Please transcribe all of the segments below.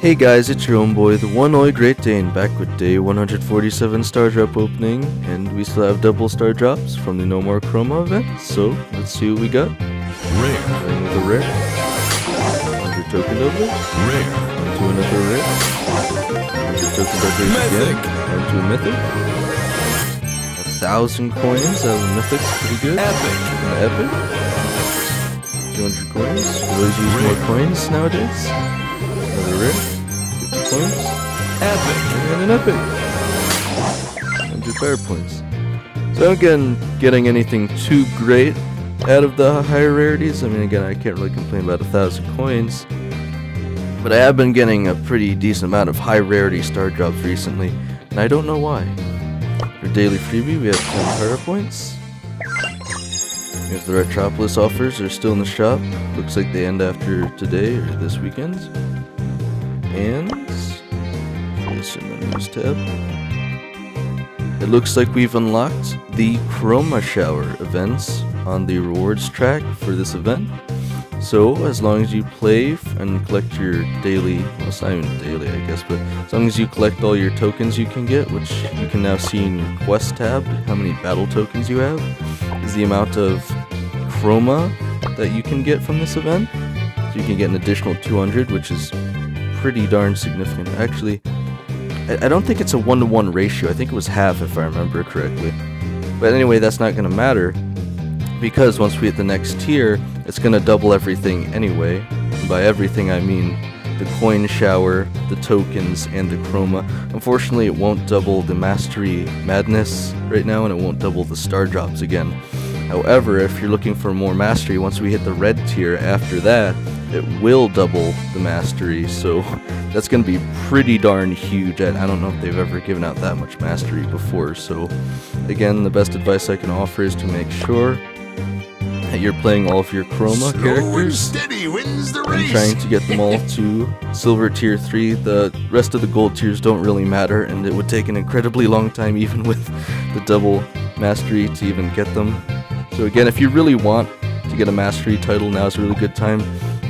Hey guys, it's your own boy, the one-eyed Great Dane, back with day 147 star drop opening, and we still have double star drops from the No More Chroma event, so let's see what we got. Rare. Starting with a rare. 100 token doublers. Rare. To another rare. 100 token doublers again. And a mythic. A thousand coins out of mythic's pretty good. Epic. An epic. 200 coins. Always use more coins nowadays. Another rare. 50 coins. Epic. And an epic. 100 power points. So again, getting anything too great out of the higher rarities. I mean, again, I can't really complain about a thousand coins. But I have been getting a pretty decent amount of high rarity star drops recently, and I don't know why. For daily freebie, we have 10 power points. If the Retropolis offers are still in the shop, looks like they end after today or this weekend. And in the news tab. It looks like we've unlocked the Chroma Shower events on the rewards track for this event. So, as long as you play and collect your daily, well, it's not even daily, I guess, but as long as you collect all your tokens you can get, which you can now see in your quest tab, how many battle tokens you have, is the amount of chroma that you can get from this event. So, you can get an additional 200, which is pretty darn significant. Actually, I, I don't think it's a one to one ratio. I think it was half if I remember correctly. But anyway, that's not going to matter because once we hit the next tier, it's going to double everything anyway. And by everything, I mean the coin shower, the tokens, and the chroma. Unfortunately, it won't double the mastery madness right now, and it won't double the star drops again. However, if you're looking for more mastery, once we hit the red tier after that, it will double the mastery, so that's going to be pretty darn huge. I I don't know if they've ever given out that much mastery before, so again, the best advice I can offer is to make sure that you're playing all of your chroma Slow characters the and trying to get them all to silver tier 3. The rest of the gold tiers don't really matter, and it would take an incredibly long time, even with the double mastery, to even get them. So, again, if you really want to get a mastery title, now is a really good time.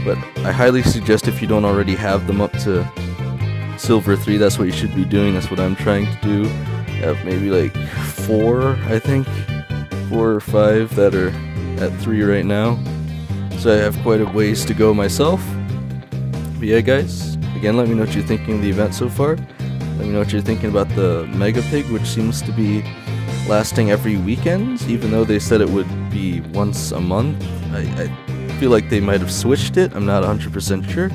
But I highly suggest if you don't already have them up to silver 3, that's what you should be doing. That's what I'm trying to do. Have maybe like four, I think, four or five that are at 3 right now. So I have quite a ways to go myself. But yeah, guys, again, let me know what you're thinking of the event so far. Let me know what you're thinking about the Mega Pig, which seems to be lasting every weekend, even though they said it would be once a month. I, I feel like they might have switched it. I'm not 100% sure.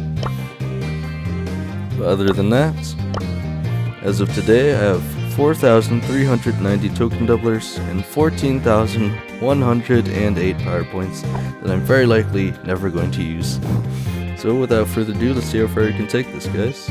But other than that, as of today, I have 4,390 token doublers and 14,108 power points that I'm very likely never going to use. So without further ado, let's see how far you can take this, guys.